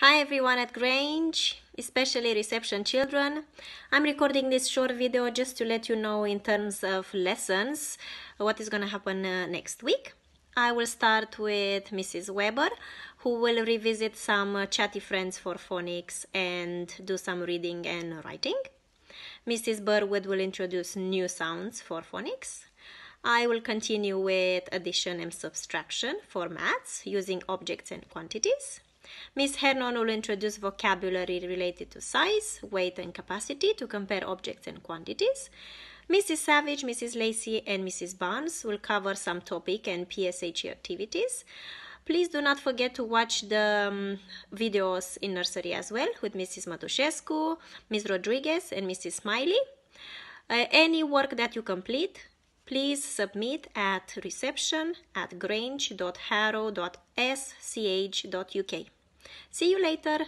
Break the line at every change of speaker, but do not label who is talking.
Hi everyone at Grange, especially reception children. I'm recording this short video just to let you know in terms of lessons what is going to happen uh, next week. I will start with Mrs. Weber who will revisit some uh, chatty friends for phonics and do some reading and writing. Mrs. Burwood will introduce new sounds for phonics. I will continue with addition and subtraction for maths using objects and quantities. Ms. Hernon will introduce vocabulary related to size, weight, and capacity to compare objects and quantities. Mrs. Savage, Mrs. Lacey, and Mrs. Barnes will cover some topic and PSHE activities. Please do not forget to watch the um, videos in nursery as well with Mrs. Matuszescu, Ms. Rodriguez, and Mrs. Smiley. Uh, any work that you complete, please submit at reception at grange.harrow.sch.uk. See you later.